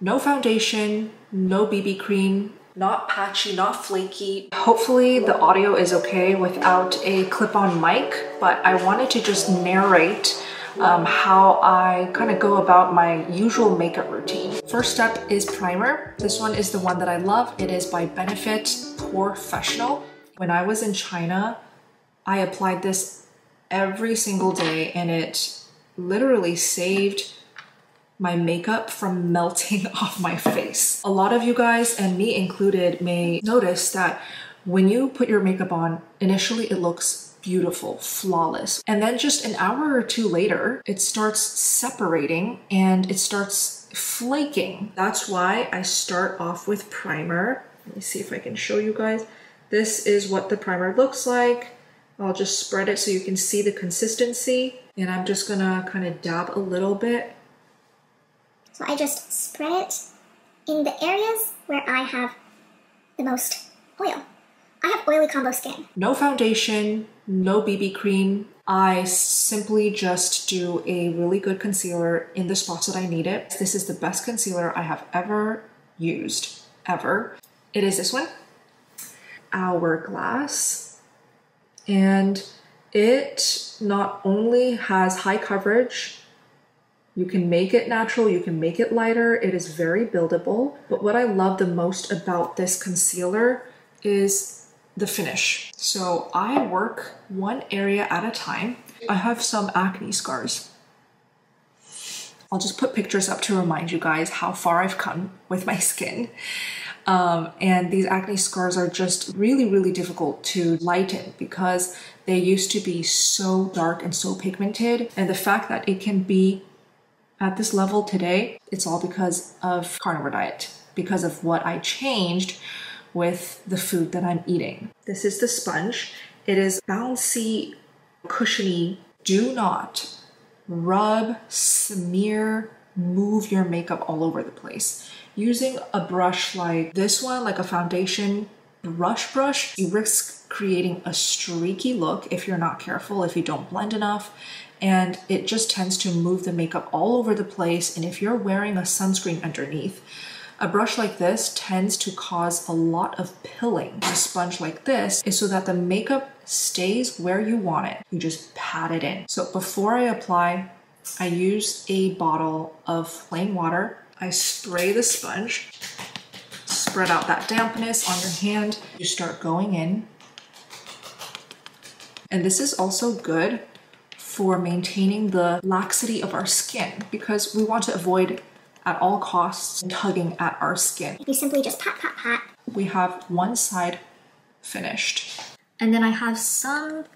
No foundation, no BB cream, not patchy, not flaky. Hopefully the audio is okay without a clip-on mic, but I wanted to just narrate um, how I kind of go about my usual makeup routine. First step is primer. This one is the one that I love. It is by Benefit Professional. When I was in China, I applied this every single day and it literally saved my makeup from melting off my face. A lot of you guys, and me included, may notice that when you put your makeup on, initially it looks beautiful, flawless. And then just an hour or two later, it starts separating and it starts flaking. That's why I start off with primer. Let me see if I can show you guys. This is what the primer looks like. I'll just spread it so you can see the consistency. And I'm just gonna kind of dab a little bit so I just spread it in the areas where I have the most oil. I have oily combo skin. No foundation, no BB cream. I simply just do a really good concealer in the spots that I need it. This is the best concealer I have ever used, ever. It is this one, Hourglass. And it not only has high coverage, you can make it natural, you can make it lighter, it is very buildable. But what I love the most about this concealer is the finish. So I work one area at a time. I have some acne scars. I'll just put pictures up to remind you guys how far I've come with my skin. Um, and these acne scars are just really, really difficult to lighten because they used to be so dark and so pigmented. And the fact that it can be at this level today, it's all because of carnivore diet, because of what I changed with the food that I'm eating. This is the sponge. It is bouncy, cushiony. Do not rub, smear, move your makeup all over the place. Using a brush like this one, like a foundation brush brush, you risk creating a streaky look if you're not careful, if you don't blend enough, and it just tends to move the makeup all over the place. And if you're wearing a sunscreen underneath, a brush like this tends to cause a lot of pilling. A sponge like this is so that the makeup stays where you want it. You just pat it in. So before I apply, I use a bottle of plain water. I spray the sponge, spread out that dampness on your hand. You start going in. And this is also good for maintaining the laxity of our skin because we want to avoid at all costs tugging at our skin. You simply just pat, pat, pat. We have one side finished. And then I have some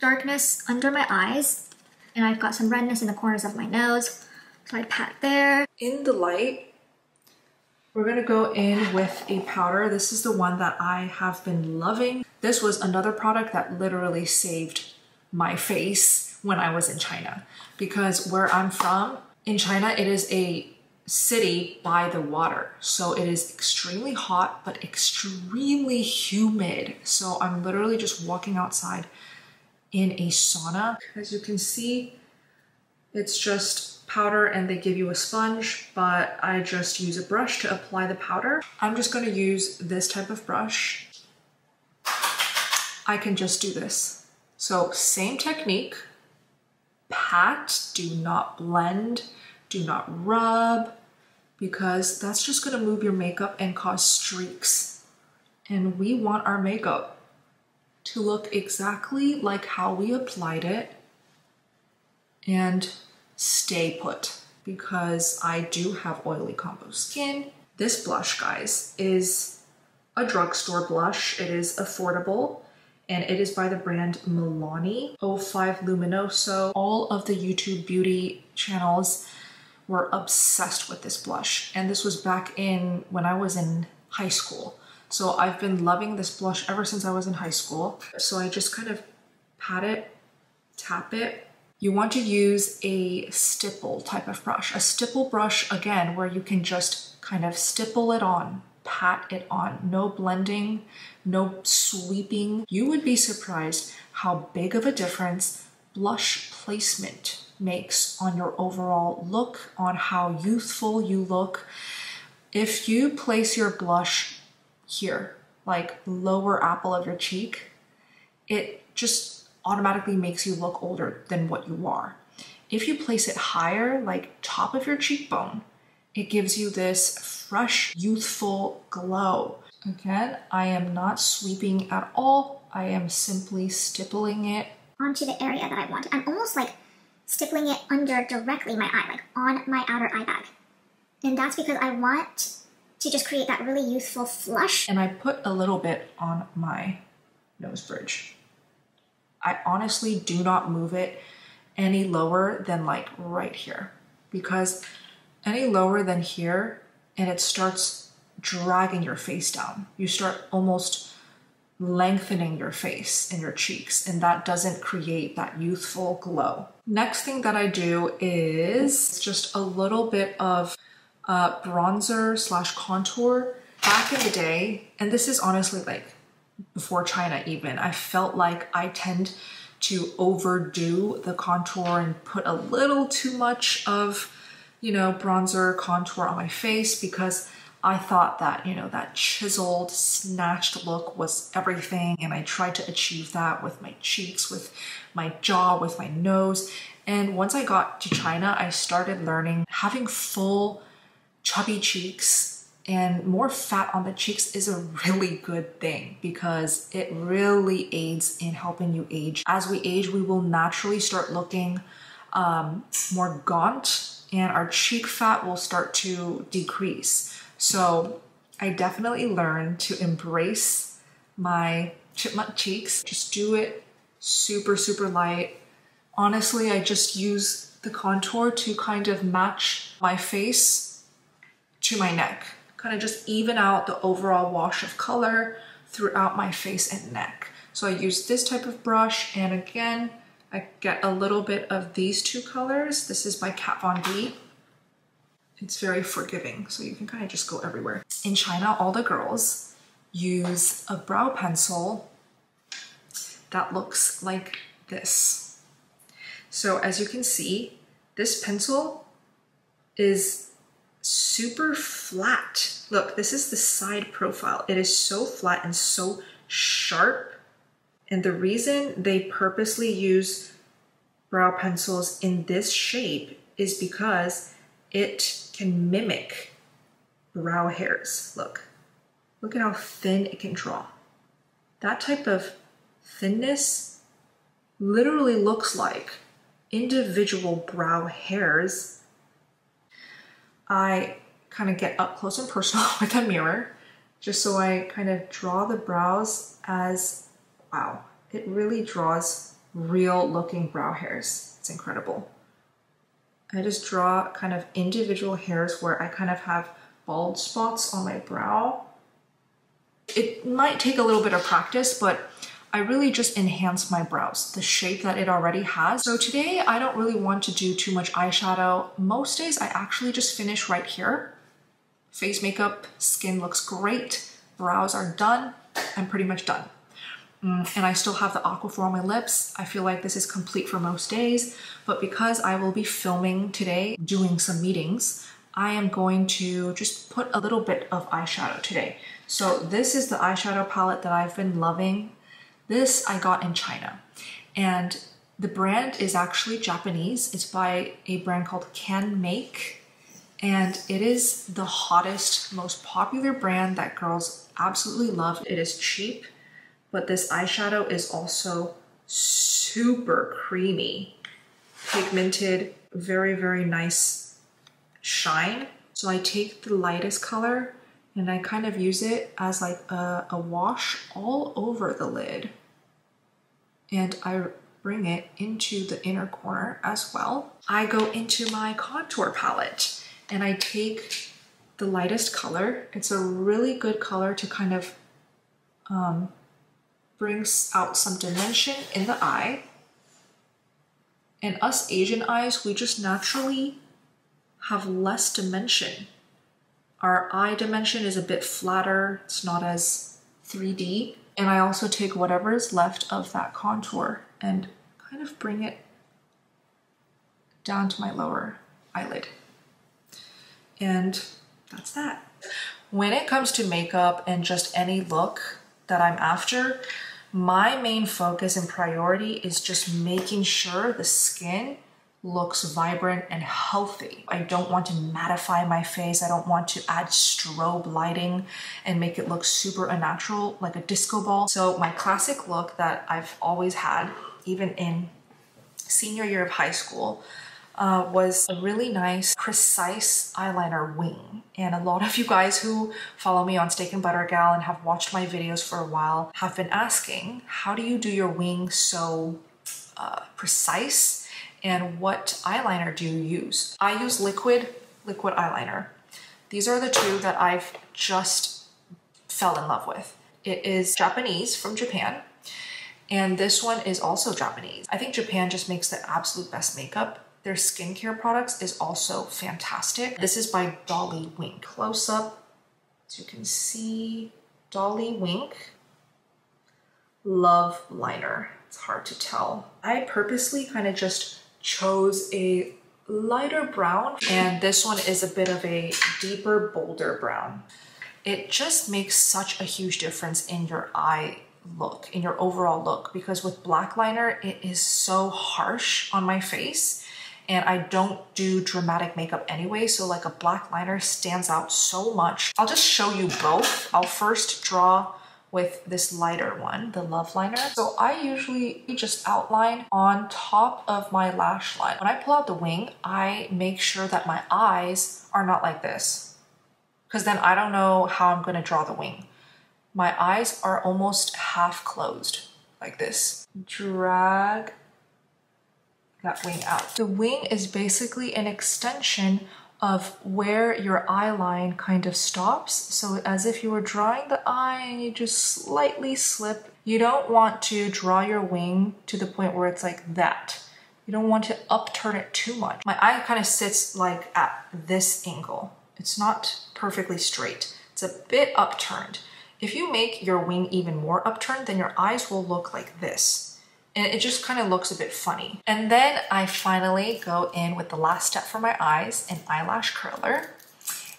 darkness under my eyes and I've got some redness in the corners of my nose. So I pat there. In the light, we're gonna go in with a powder. This is the one that I have been loving. This was another product that literally saved my face when I was in China because where I'm from in China, it is a city by the water. So it is extremely hot, but extremely humid. So I'm literally just walking outside in a sauna. As you can see, it's just powder and they give you a sponge, but I just use a brush to apply the powder. I'm just gonna use this type of brush. I can just do this. So same technique, pat, do not blend, do not rub, because that's just gonna move your makeup and cause streaks. And we want our makeup to look exactly like how we applied it and stay put because I do have oily combo skin. This blush, guys, is a drugstore blush. It is affordable and it is by the brand Milani 05 Luminoso. All of the YouTube beauty channels were obsessed with this blush and this was back in when I was in high school. So I've been loving this blush ever since I was in high school. So I just kind of pat it, tap it. You want to use a stipple type of brush. A stipple brush, again, where you can just kind of stipple it on pat it on. No blending, no sweeping. You would be surprised how big of a difference blush placement makes on your overall look, on how youthful you look. if you place your blush here, like lower apple of your cheek, it just automatically makes you look older than what you are. If you place it higher, like top of your cheekbone, it gives you this fresh, youthful glow. Again, I am not sweeping at all. I am simply stippling it onto the area that I want. I'm almost like stippling it under directly my eye, like on my outer eye bag. And that's because I want to just create that really youthful flush. And I put a little bit on my nose bridge. I honestly do not move it any lower than like right here because any lower than here and it starts dragging your face down. You start almost lengthening your face and your cheeks, and that doesn't create that youthful glow. Next thing that I do is just a little bit of uh, bronzer slash contour. Back in the day, and this is honestly like before China even, I felt like I tend to overdo the contour and put a little too much of, you know, bronzer contour on my face because I thought that, you know, that chiseled, snatched look was everything. And I tried to achieve that with my cheeks, with my jaw, with my nose. And once I got to China, I started learning having full, chubby cheeks and more fat on the cheeks is a really good thing because it really aids in helping you age. As we age, we will naturally start looking um, more gaunt and our cheek fat will start to decrease. So I definitely learned to embrace my chipmunk cheeks. Just do it super, super light. Honestly, I just use the contour to kind of match my face to my neck. Kind of just even out the overall wash of color throughout my face and neck. So I use this type of brush and again, I get a little bit of these two colors. This is by Kat Von D. It's very forgiving, so you can kind of just go everywhere. In China, all the girls use a brow pencil that looks like this. So as you can see, this pencil is super flat. Look, this is the side profile. It is so flat and so sharp. And the reason they purposely use brow pencils in this shape is because it can mimic brow hairs. Look, look at how thin it can draw. That type of thinness literally looks like individual brow hairs. I kind of get up close and personal with a mirror just so I kind of draw the brows as, wow, it really draws real looking brow hairs. It's incredible. I just draw kind of individual hairs where I kind of have bald spots on my brow. It might take a little bit of practice, but I really just enhance my brows, the shape that it already has. So today I don't really want to do too much eyeshadow. Most days I actually just finish right here. Face makeup, skin looks great, brows are done, I'm pretty much done. Mm, and I still have the Aquaphor on my lips. I feel like this is complete for most days, but because I will be filming today, doing some meetings, I am going to just put a little bit of eyeshadow today. So this is the eyeshadow palette that I've been loving. This I got in China and the brand is actually Japanese. It's by a brand called CanMake and it is the hottest, most popular brand that girls absolutely love. It is cheap but this eyeshadow is also super creamy, pigmented, very, very nice shine. So I take the lightest color and I kind of use it as like a, a wash all over the lid. And I bring it into the inner corner as well. I go into my contour palette and I take the lightest color. It's a really good color to kind of um, brings out some dimension in the eye. And us Asian eyes, we just naturally have less dimension. Our eye dimension is a bit flatter, it's not as 3D. And I also take whatever is left of that contour and kind of bring it down to my lower eyelid. And that's that. When it comes to makeup and just any look that I'm after, my main focus and priority is just making sure the skin looks vibrant and healthy. I don't want to mattify my face. I don't want to add strobe lighting and make it look super unnatural like a disco ball. So my classic look that I've always had, even in senior year of high school, uh, was a really nice, precise eyeliner wing. And a lot of you guys who follow me on Steak and Butter Gal and have watched my videos for a while have been asking, how do you do your wing so uh, precise? And what eyeliner do you use? I use liquid, liquid eyeliner. These are the two that I've just fell in love with. It is Japanese from Japan. And this one is also Japanese. I think Japan just makes the absolute best makeup their skincare products is also fantastic. This is by Dollywink. Close up, as you can see, Dollywink Love Liner. It's hard to tell. I purposely kind of just chose a lighter brown and this one is a bit of a deeper, bolder brown. It just makes such a huge difference in your eye look, in your overall look, because with black liner, it is so harsh on my face and I don't do dramatic makeup anyway, so like a black liner stands out so much. I'll just show you both. I'll first draw with this lighter one, the Love Liner. So I usually just outline on top of my lash line. When I pull out the wing, I make sure that my eyes are not like this because then I don't know how I'm gonna draw the wing. My eyes are almost half closed like this. Drag that wing out. The wing is basically an extension of where your eye line kind of stops. So as if you were drawing the eye and you just slightly slip. You don't want to draw your wing to the point where it's like that. You don't want to upturn it too much. My eye kind of sits like at this angle. It's not perfectly straight. It's a bit upturned. If you make your wing even more upturned, then your eyes will look like this and it just kind of looks a bit funny. And then I finally go in with the last step for my eyes, an eyelash curler.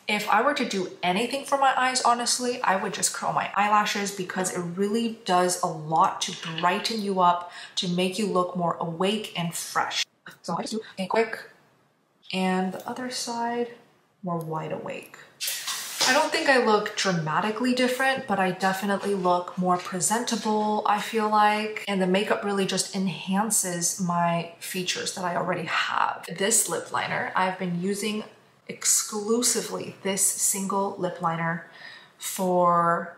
If I were to do anything for my eyes, honestly, I would just curl my eyelashes because it really does a lot to brighten you up, to make you look more awake and fresh. So I just do a quick, and the other side, more wide awake. I don't think I look dramatically different, but I definitely look more presentable, I feel like. And the makeup really just enhances my features that I already have. This lip liner, I've been using exclusively this single lip liner for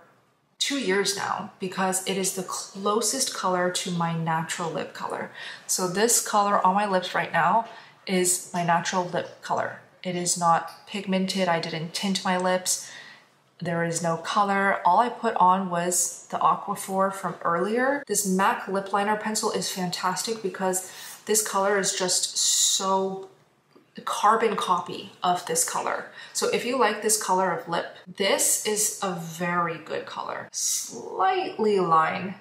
two years now because it is the closest color to my natural lip color. So this color on my lips right now is my natural lip color. It is not pigmented. I didn't tint my lips. There is no color. All I put on was the Aquaphor from earlier. This MAC lip liner pencil is fantastic because this color is just so carbon copy of this color. So if you like this color of lip, this is a very good color. Slightly line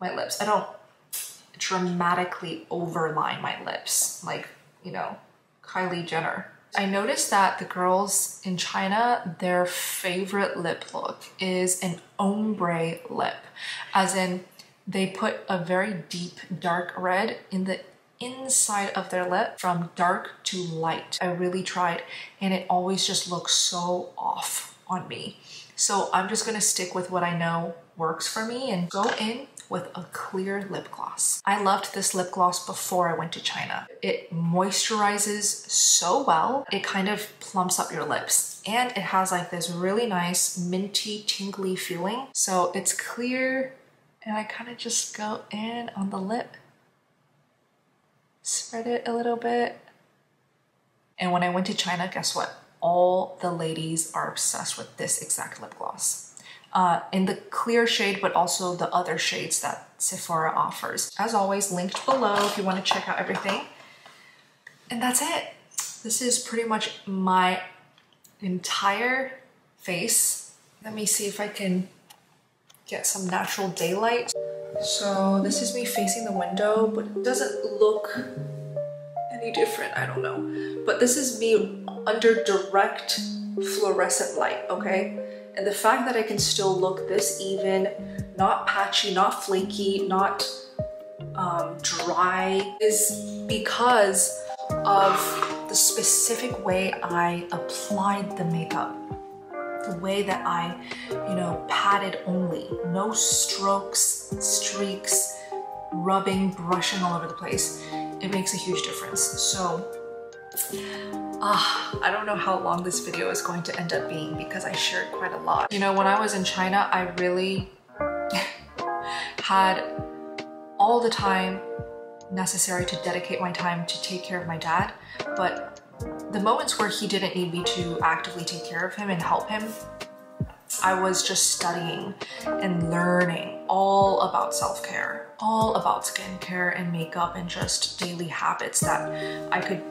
my lips. I don't dramatically overline my lips like, you know, Kylie Jenner. I noticed that the girls in China, their favorite lip look is an ombre lip, as in they put a very deep dark red in the inside of their lip from dark to light. I really tried and it always just looks so off on me. So I'm just gonna stick with what I know works for me and go in with a clear lip gloss. I loved this lip gloss before I went to China. It moisturizes so well. It kind of plumps up your lips and it has like this really nice minty tingly feeling. So it's clear and I kind of just go in on the lip. Spread it a little bit. And when I went to China, guess what? All the ladies are obsessed with this exact lip gloss uh, in the clear shade, but also the other shades that Sephora offers. As always, linked below if you want to check out everything. And that's it. This is pretty much my entire face. Let me see if I can get some natural daylight. So this is me facing the window, but it doesn't look any different, I don't know. But this is me under direct fluorescent light, okay? And the fact that I can still look this even, not patchy, not flaky, not um, dry, is because of the specific way I applied the makeup. The way that I, you know, patted only. No strokes, streaks, rubbing, brushing all over the place. It makes a huge difference. So Ah, I don't know how long this video is going to end up being because I shared quite a lot. You know, when I was in China, I really had all the time necessary to dedicate my time to take care of my dad. But the moments where he didn't need me to actively take care of him and help him, I was just studying and learning all about self-care, all about skincare and makeup and just daily habits that I could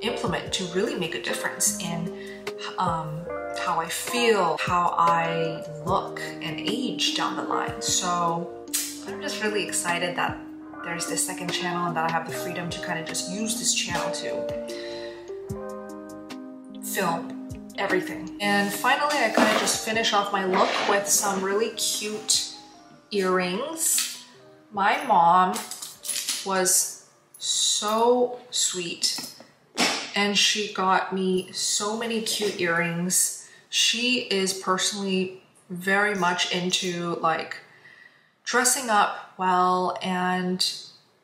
implement to really make a difference in um, how I feel, how I look and age down the line. So I'm just really excited that there's this second channel and that I have the freedom to kind of just use this channel to film everything. And finally, I kind of just finish off my look with some really cute earrings. My mom was so sweet and she got me so many cute earrings. She is personally very much into like dressing up well and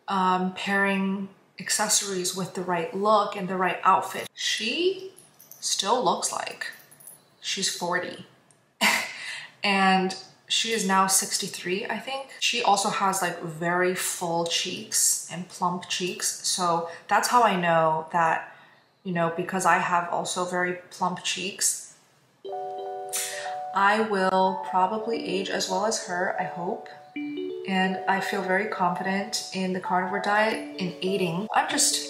um, pairing accessories with the right look and the right outfit. She still looks like she's 40 and she is now 63 I think. She also has like very full cheeks and plump cheeks so that's how I know that you know, because I have also very plump cheeks. I will probably age as well as her, I hope. And I feel very confident in the carnivore diet, in eating. I'm just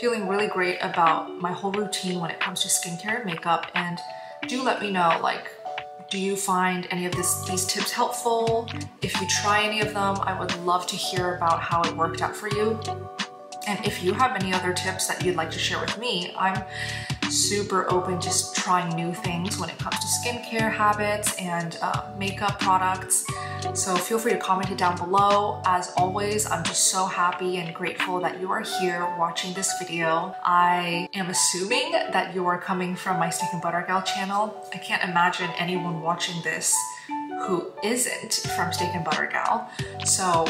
feeling really great about my whole routine when it comes to skincare and makeup. And do let me know, like, do you find any of this, these tips helpful? If you try any of them, I would love to hear about how it worked out for you. And if you have any other tips that you'd like to share with me, I'm super open to trying new things when it comes to skincare habits and uh, makeup products. So feel free to comment it down below. As always, I'm just so happy and grateful that you are here watching this video. I am assuming that you are coming from my Steak and Butter Gal channel. I can't imagine anyone watching this who isn't from Steak and Butter Gal. So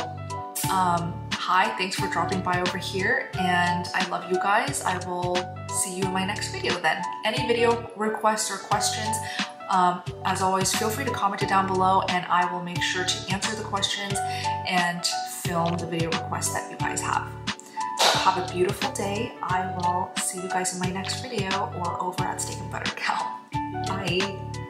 um, hi, thanks for dropping by over here and I love you guys. I will see you in my next video then. Any video requests or questions, um, as always, feel free to comment it down below and I will make sure to answer the questions and film the video requests that you guys have. Have a beautiful day. I will see you guys in my next video or over at Steak and Butter Gal. Bye.